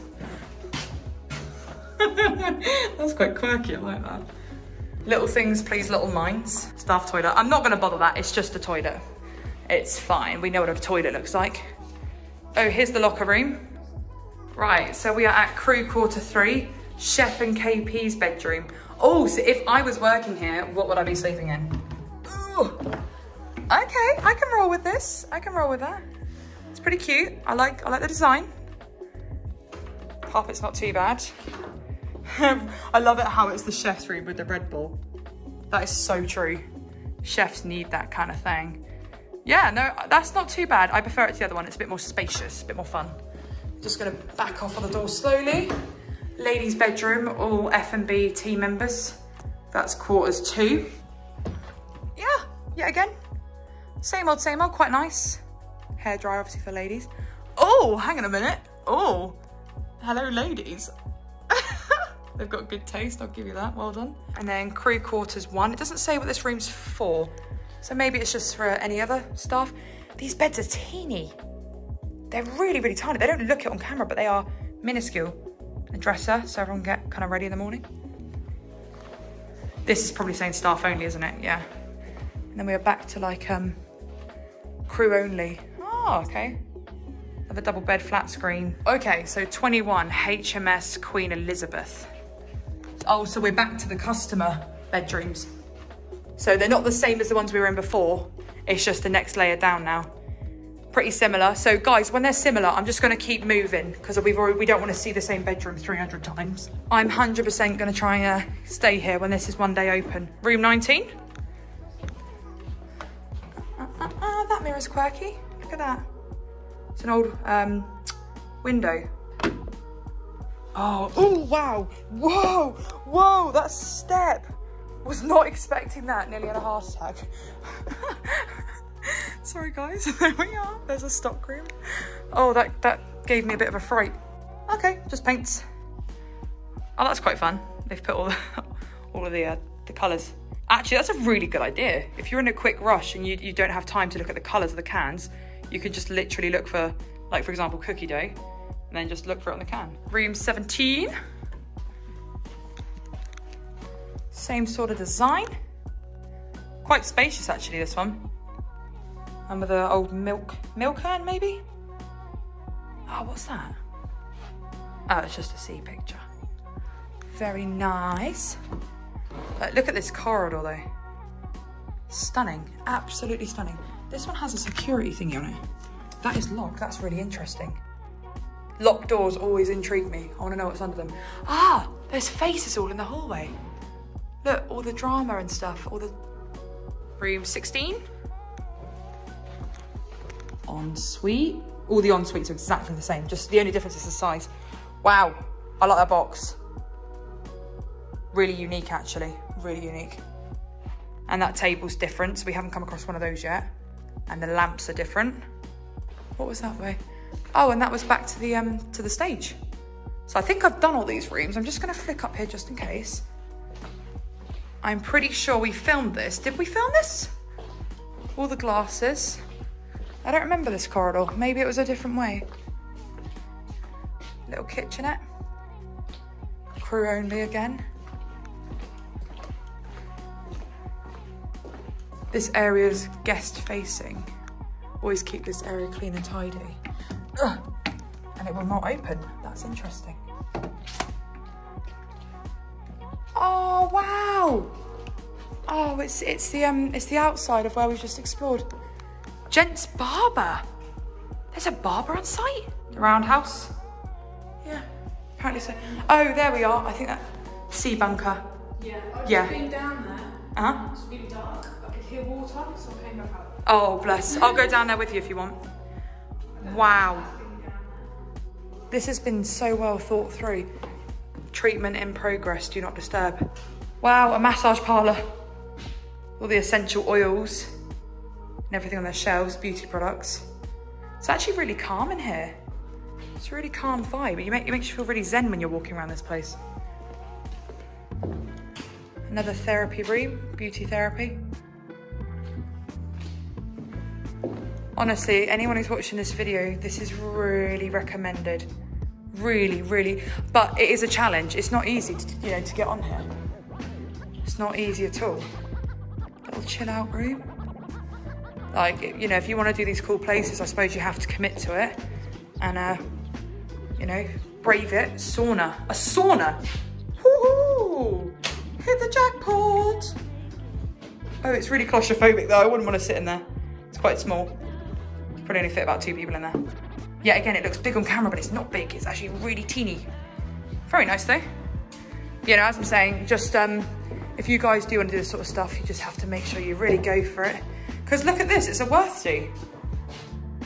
<laughs> That's quite quirky, I like that. Little things, please, little minds. Staff toilet. I'm not gonna bother that, it's just a toilet. It's fine, we know what a toilet looks like. Oh, here's the locker room. Right, so we are at crew quarter three, chef and KP's bedroom. Oh, so if I was working here, what would I be sleeping in? Ooh. Okay, I can roll with this. I can roll with that. It's pretty cute. I like I like the design. Carpet's not too bad. <laughs> I love it how it's the chef's room with the Red Bull. That is so true. Chefs need that kind of thing. Yeah, no, that's not too bad. I prefer it to the other one. It's a bit more spacious, a bit more fun. Just gonna back off on the door slowly. Ladies' bedroom, all F&B team members. That's quarters two. Yeah, yeah, again. Same old, same old, quite nice. Hair dryer, obviously, for ladies. Oh, hang on a minute. Oh, hello, ladies. <laughs> They've got good taste, I'll give you that, well done. And then crew quarters one. It doesn't say what this room's for. So maybe it's just for any other staff. These beds are teeny. They're really, really tiny. They don't look it on camera, but they are minuscule. A dresser, so everyone get kind of ready in the morning. This is probably saying staff only, isn't it? Yeah. And then we are back to like um crew only. Oh, okay. Have a double bed flat screen. Okay, so 21 HMS Queen Elizabeth. Oh, so we're back to the customer bedrooms. So they're not the same as the ones we were in before. It's just the next layer down now. Pretty similar. So guys, when they're similar, I'm just gonna keep moving because we've already, we don't wanna see the same bedroom 300 times. I'm 100% gonna try and uh, stay here when this is one day open. Room 19. Uh, that mirror's quirky. Look at that. It's an old um, window. Oh, oh, wow. Whoa, whoa, that step. Was not expecting that. Nearly had a heart attack. <laughs> Sorry, guys. <laughs> There we are. There's a stock room. Oh, that, that gave me a bit of a fright. Okay, just paints. Oh, that's quite fun. They've put all the, <laughs> all of the, uh, the colours. Actually, that's a really good idea. If you're in a quick rush and you, you don't have time to look at the colours of the cans, You can just literally look for, like for example, cookie dough, and then just look for it on the can. Room 17. Same sort of design. Quite spacious actually, this one. And with an old milk, milk urn maybe? Oh, what's that? Oh, it's just a sea picture. Very nice. Uh, look at this corridor though. Stunning, absolutely stunning. This one has a security thingy on it. That is locked, that's really interesting. Locked doors always intrigue me. I wanna know what's under them. Ah, there's faces all in the hallway. Look, all the drama and stuff, all the... Room 16. Ensuite. All the en-suites are exactly the same, just the only difference is the size. Wow, I like that box. Really unique actually, really unique. And that table's different, so we haven't come across one of those yet. And the lamps are different. What was that way? Oh, and that was back to the um to the stage. So I think I've done all these rooms. I'm just gonna flick up here just in case. I'm pretty sure we filmed this. Did we film this? All the glasses. I don't remember this corridor. Maybe it was a different way. Little kitchenette. Crew only again. This area's guest facing. Always keep this area clean and tidy. Ugh. And it will not open. That's interesting. Oh wow! Oh, it's it's the um it's the outside of where we've just explored. Gents barber. There's a barber on site. The roundhouse. Yeah, apparently so. Oh, there we are. I think that sea bunker. Yeah. I've Yeah. just been down there. Uh huh. It's really dark. Water, so I. Oh, bless. I'll go down there with you if you want. Wow. This has been so well thought through. Treatment in progress, do not disturb. Wow, a massage parlour. All the essential oils and everything on their shelves, beauty products. It's actually really calm in here. It's a really calm vibe. Make, it makes you feel really zen when you're walking around this place. Another therapy room, beauty therapy. Honestly, anyone who's watching this video, this is really recommended. Really, really. But it is a challenge. It's not easy to, you know, to get on here. It's not easy at all. Little chill out room. Like, you know, if you want to do these cool places, I suppose you have to commit to it. And, uh, you know, brave it. Sauna. A sauna. Woohoo! Hit the jackpot. Oh, it's really claustrophobic though. I wouldn't want to sit in there. It's quite small. Probably only fit about two people in there. Yeah, again, it looks big on camera, but it's not big. It's actually really teeny. Very nice though. You know, as I'm saying, just um, if you guys do want to do this sort of stuff, you just have to make sure you really go for it. Because look at this, it's a worthy.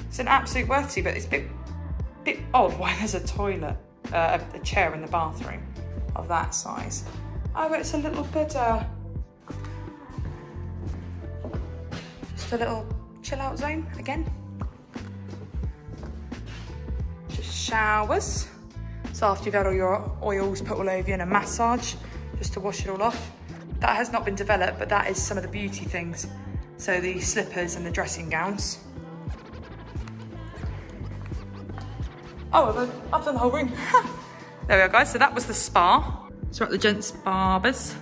It's an absolute worthy, but it's a bit, bit odd why <laughs> there's a toilet, uh, a, a chair in the bathroom of that size. Oh, but it's a little bit, uh, just a little chill out zone again. Showers. So after you've had all your oils put all over you and a massage, just to wash it all off. That has not been developed, but that is some of the beauty things. So the slippers and the dressing gowns. Oh, I've done, the whole room. <laughs> there we are, guys. So that was the spa. So at the gents barbers.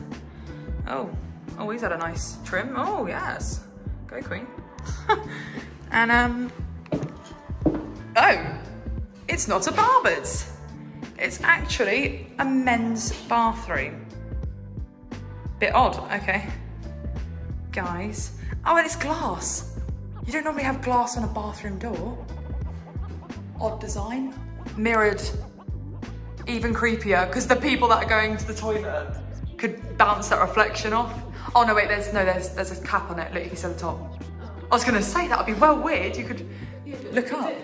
Oh, oh, he's had a nice trim. Oh, yes. Go, queen. <laughs> and, um, oh, it's not a barber's. It's actually a men's bathroom. Bit odd, okay. Guys. Oh, and it's glass. You don't normally have glass on a bathroom door. Odd design. Mirrored. Even creepier, because the people that are going to the toilet could bounce that reflection off. Oh no, wait, there's no, there's there's a cap on it. Look, you can see the top. I was gonna say that would be well weird. You could look up.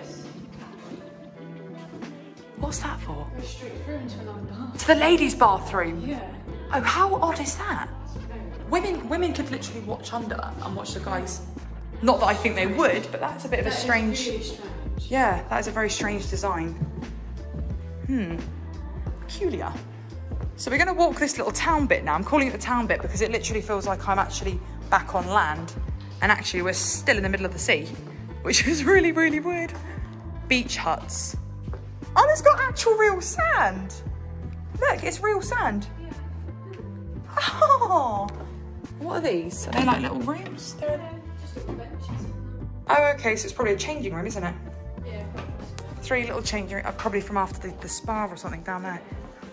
What's that for? Go straight through into another bath. To the ladies' bathroom. Yeah. Oh, how odd is that? Women women could literally watch under and watch the guys. Not that I think they would, but that's a bit of a That strange. really strange. Yeah, that is a very strange design. Hmm, peculiar. So we're gonna walk this little town bit now. I'm calling it the town bit because it literally feels like I'm actually back on land. And actually we're still in the middle of the sea. which is really, really weird. Beach huts. Oh, it's got actual real sand. Look, it's real sand. Oh, what are these? Are they like little rooms? They're... Just little benches. Oh, okay, so it's probably a changing room, isn't it? Yeah. Three little changing rooms, uh, probably from after the, the spa or something down there.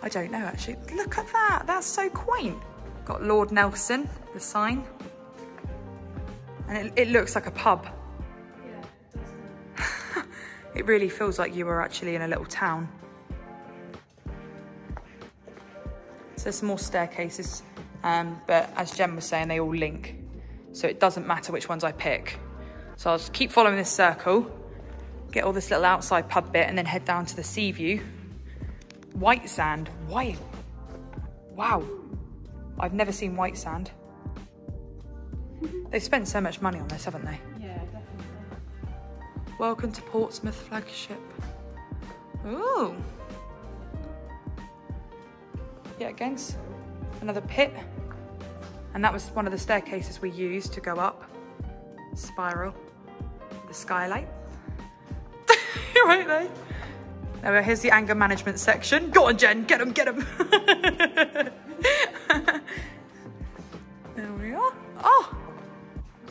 I don't know actually. Look at that, that's so quaint. Got Lord Nelson, the sign. And it, it looks like a pub. It really feels like you are actually in a little town. So there's some more staircases, um, but as Jen was saying, they all link. So it doesn't matter which ones I pick. So I'll just keep following this circle, get all this little outside pub bit, and then head down to the sea view. White sand, white. Wow. I've never seen white sand. They've spent so much money on this, haven't they? Welcome to Portsmouth flagship. Ooh. Yeah, again, another pit. And that was one of the staircases we used to go up. Spiral. The skylight. <laughs> right there. Now here's the anger management section. Go on, Jen, get him, get him. <laughs> there we are. Oh,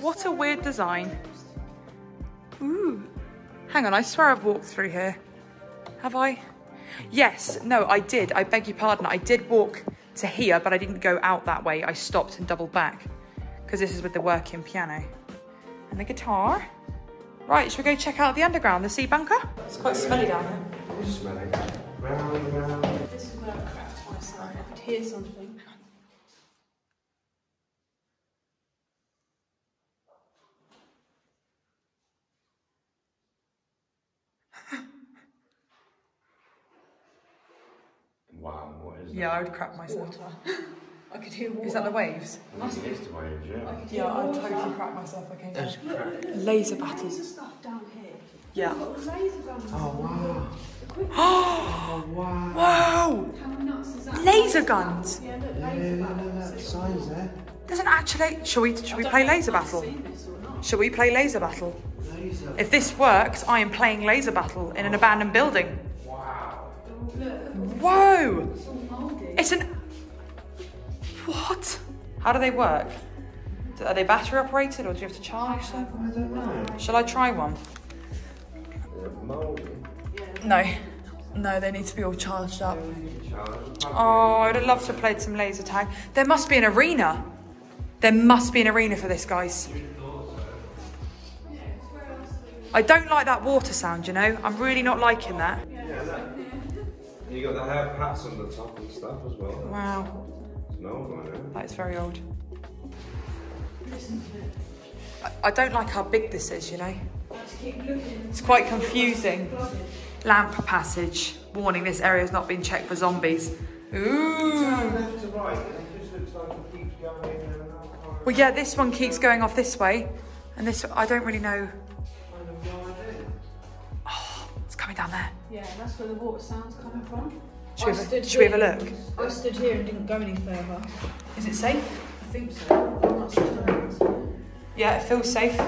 what a weird design. Ooh. Hang on, I swear I've walked through here. Have I? Yes, no, I did. I beg your pardon. I did walk to here, but I didn't go out that way. I stopped and doubled back because this is with the working piano and the guitar. Right, should we go check out the underground, the sea bunker? It's quite smelly down there. It's smelling. Round, round. This is where I cracked myself. I could hear something. Wow, what is Yeah, I would crap myself. Water. <laughs> I could hear water. Is that the waves? that? It is the waves, I yeah. could hear Yeah, I'd water. totally crap myself. Okay. That's crap. Laser Loads battles. of stuff down here. Yeah. Got laser guns. Oh, wow. <gasps> Oh, wow. Whoa! How nuts is that? Laser guns. Yeah, look, Yeah, laser yeah, battles. that sign's there. There's an actually. Shall we? Shall we play laser battle? Shall we play laser battle? Laser. If this works, I am playing laser battle in an abandoned building. Wow. Whoa! It's all mouldy. It's an. What? How do they work? Are they battery operated or do you have to charge them? I don't know. Shall I try one? No. No, they need to be all charged up. Oh, I'd have loved to have played some laser tag. There must be an arena. There must be an arena for this, guys. I don't like that water sound, you know? I'm really not liking that. Yeah. You got the hair hats on the top and stuff as well. Wow, It's an old one, eh? that is very old. I, I don't like how big this is, you know? Let's keep looking. It's quite confusing. Lamp passage. Warning, this area has not been checked for zombies. Ooh. Left to right, and it just looks like it keeps going in and out. Well, yeah, this one keeps going off this way. And this, I don't really know. Coming down there. Yeah, that's where the water sound's coming from. Should we have a- should we have a look? I stood here and didn't go any further. Is it safe? I think so. I'm not certain. Yeah, it feels safe.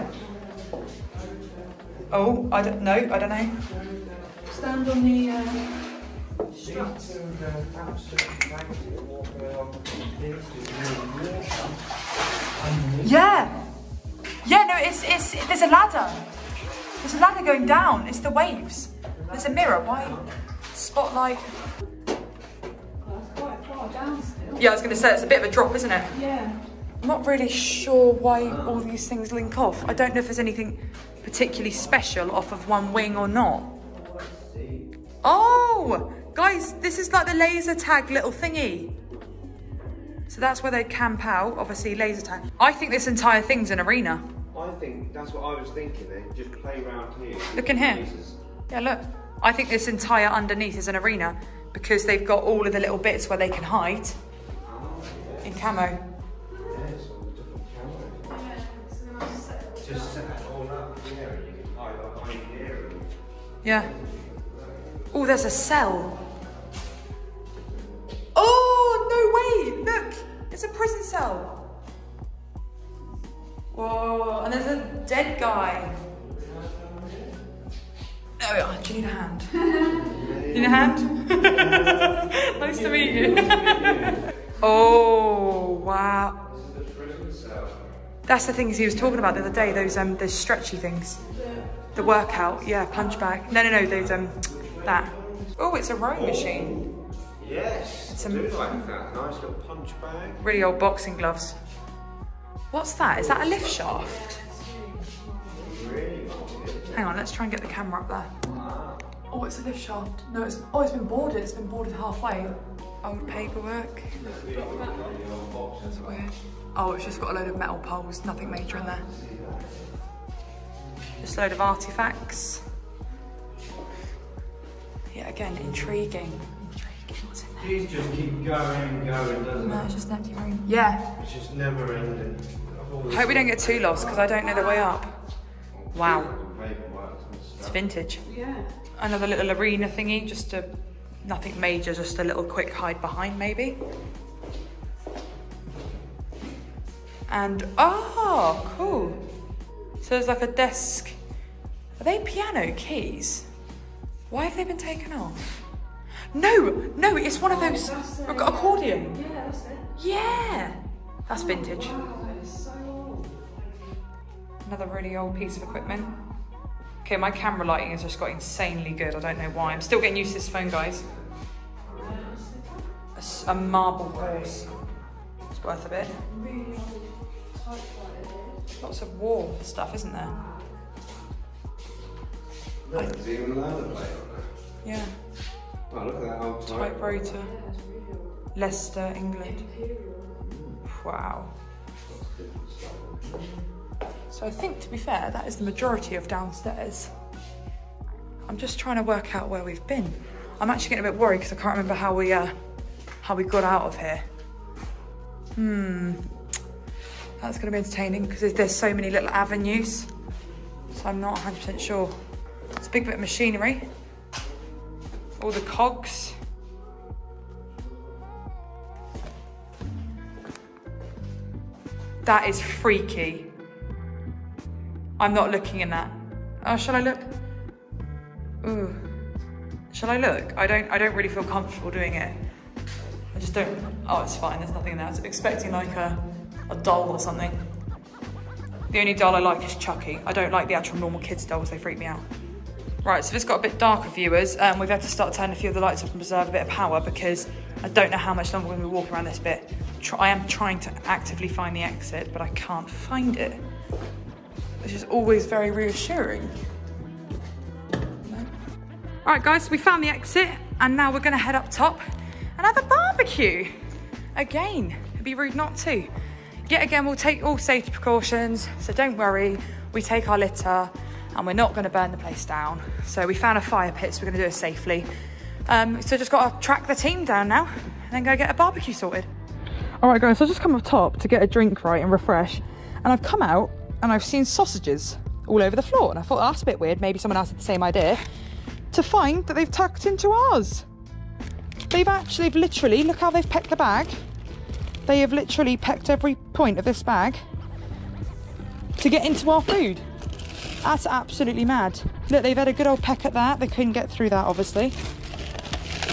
Oh, I don't know. I don't know. Stand on the uh, struts. two are absolutely fancy walking along this is water. Yeah. Yeah, no, it's it's there's a ladder. There's a ladder going down. It's the waves. There's a mirror. Why? Spotlight. Oh, that's quite far down still. Yeah, I was going to say it's a bit of a drop, isn't it? Yeah. I'm not really sure why all these things link off. I don't know if there's anything particularly special off of one wing or not. Oh, guys, this is like the laser tag little thingy. So that's where they camp out, obviously laser tag. I think this entire thing's an arena. I think that's what I was thinking. They just play around here. Look in here. Yeah, look. I think this entire underneath is an arena because they've got all of the little bits where they can hide in camo. Yeah, so different cameras. Just set that all up here and you can hide behind here. And Yeah. Oh, there's a cell. Oh, no way. Look, it's a prison cell. Whoa, and there's a dead guy. Oh yeah, do you need a hand? <laughs> you need a hand? <laughs> nice to meet you. <laughs> oh wow. That's the things he was talking about the other day, those um those stretchy things. The workout, yeah, punch bag. No no no, those um that. Oh, it's a rowing machine. Yes. It's I a- do like that. Nice little punch bag. Really old boxing gloves. What's that? Is that a lift shaft? Really like it. Hang on, let's try and get the camera up there. Oh, it's a lift shaft. No, it's oh, it's been boarded. It's been boarded halfway. Old paperwork. That's weird. Oh, it's just got a load of metal poles. Nothing major in there. Just a load of artifacts. Yeah, again, intriguing. Intriguing. What's in there? These just keep going and going, doesn't No, it? it's just an empty room. Yeah. It's just never ending. I've Hope we don't get too lost because I don't know the way up. Wow. It's vintage. Yeah. Another little arena thingy, just a nothing major, just a little quick hide behind maybe. And oh, cool. So there's like a desk. Are they piano keys? Why have they been taken off? No, no, it's one of oh, those that's ac- a- accordion. Yeah, that's it. Yeah, that's oh, vintage. Wow, that so. Another really old piece of equipment. Okay, my camera lighting has just got insanely good. I don't know why. I'm still getting used to this phone, guys. A marble horse. It's worth a bit. Really old typewriter there. Lots of war stuff, isn't there? No, there's even another plate. Yeah. Oh, look at that old type. Typewriter. Yeah, it's really old. Leicester, England. Wow. So I think, to be fair, that is the majority of downstairs. I'm just trying to work out where we've been. I'm actually getting a bit worried because I can't remember how we uh, how we got out of here. Hmm. That's going to be entertaining because there's so many little avenues. So I'm not 100% sure. It's a big bit of machinery. All the cogs. That is freaky. I'm not looking in that. Oh, shall I look? Ooh. Shall I look? I don't I don't really feel comfortable doing it. I just don't oh it's fine, there's nothing in there. I was expecting like a, a doll or something. The only doll I like is Chucky. I don't like the actual normal kids dolls, they freak me out. Right, so this got a bit darker, viewers. Um, we've had to start turning a few of the lights off and preserve a bit of power because I don't know how much longer we're going to be walking around this bit. I am trying to actively find the exit, but I can't find it. Which is always very reassuring. All right, guys, so we found the exit, and now we're to head up top and have a barbecue. Again, it'd be rude not to. Yet again, we'll take all safety precautions, so don't worry. We take our litter, and we're not to burn the place down. So we found a fire pit, so we're to do it safely. Um, so just got to track the team down now, and then go get a barbecue sorted. All right, guys, so I've just come up top to get a drink right and refresh, and I've come out and I've seen sausages all over the floor, and I thought that's a bit weird. Maybe someone else had the same idea. To find that they've tucked into ours. They've actually, they've literally, look how they've pecked the bag. They have literally pecked every point of this bag to get into our food. That's absolutely mad. Look, they've had a good old peck at that. They couldn't get through that, obviously.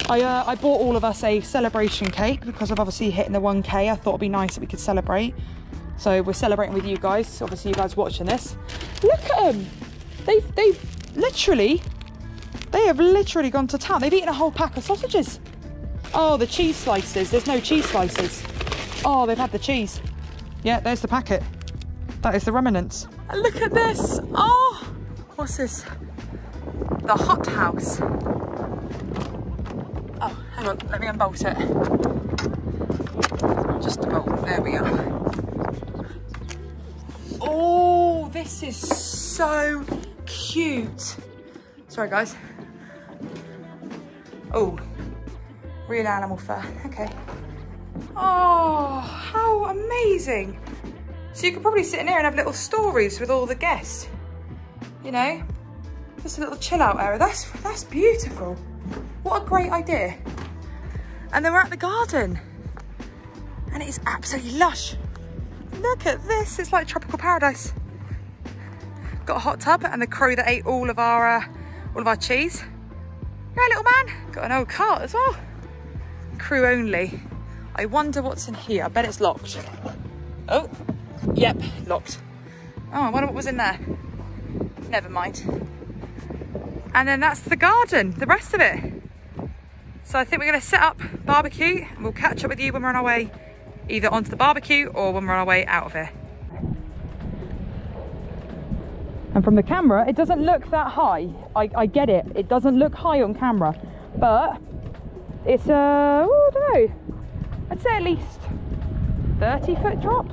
I, uh, I bought all of us a celebration cake because of obviously hitting the 1k. I thought it'd be nice that we could celebrate. So we're celebrating with you guys. Obviously, you guys watching this. Look at them. They've, they've literally, they have literally gone to town. They've eaten a whole pack of sausages. Oh, the cheese slices. There's no cheese slices. Oh, they've had the cheese. Yeah, there's the packet. That is the remnants. And look at this. Oh, what's this? The hot house. Oh, hang on, let me unbolt it. Just a bolt, there we are. Oh, this is so cute. Sorry, guys. Oh, real animal fur, okay. Oh, how amazing. So you could probably sit in here and have little stories with all the guests. You know, just a little chill out area. That's, that's beautiful. What a great idea. And then we're at the garden. And it is absolutely lush. Look at this, it's like tropical paradise. Got a hot tub and the crow that ate all of our uh, all of our cheese. Yeah, little man. Got an old cart as well. Crew only. I wonder what's in here. I bet it's locked. Oh, yep, locked. Oh, I wonder what was in there. Never mind. And then that's the garden, the rest of it. So I think we're gonna set up barbecue and we'll catch up with you when we're on our way either onto the barbecue or when we're on our way out of here. And from the camera, it doesn't look that high. I, I get it. It doesn't look high on camera, but it's a, uh, oh, I don't know. I'd say at least 30 foot drop.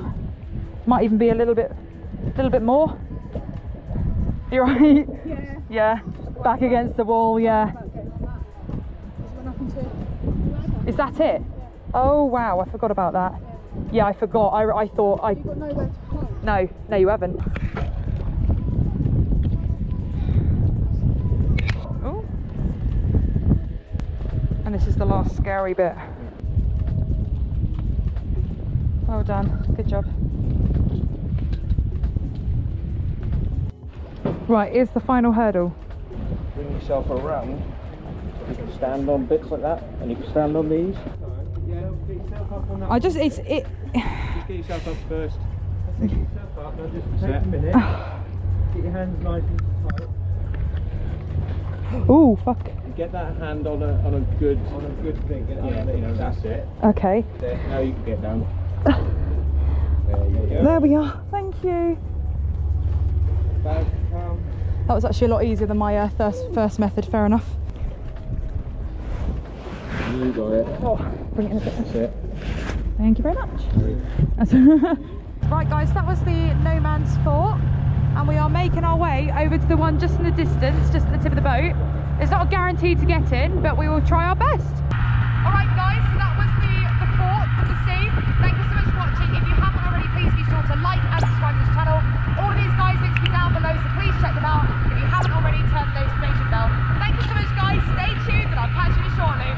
Might even be a little bit, a little bit more. You're right. Yeah. Yeah. Back against the wall. Yeah. About getting that. There's one up into Is that it? Oh wow, I forgot about that. Yeah, I forgot. I, I thought I You've got nowhere to hide. no, no, you haven't. Oh. And this is the last scary bit. Well done. Good job. Right, here's the final hurdle. Bring yourself around. You can stand on bits like that, and you can stand on these. Yeah, get yourself up on that. I just, it's, it, Just get yourself up first. Get yourself up. Now just take a minute. Get your hands nice and tight. oh, fuck. Get that hand on a on a good on a good thing. Yeah, you know, that's it. Okay. There, now you can get down. There you go. There we are. Thank you. That was actually a lot easier than my uh, first, first method, fair enough. You got it. Oh, bring it in a bit. That's it. Thank you very much. <laughs> right guys, that was the No Man's Fort and we are making our way over to the one just in the distance, just at the tip of the boat. It's not guaranteed to get in, but we will try our best. All right guys, so that was the, the fort for the sea. Thank you so much for watching. If you haven't already, please be sure to like and subscribe to this channel. All of these guys links will be down below, so please check them out. If you haven't already, turn the notification bell. Thank you so much guys, stay tuned and I'll catch you shortly.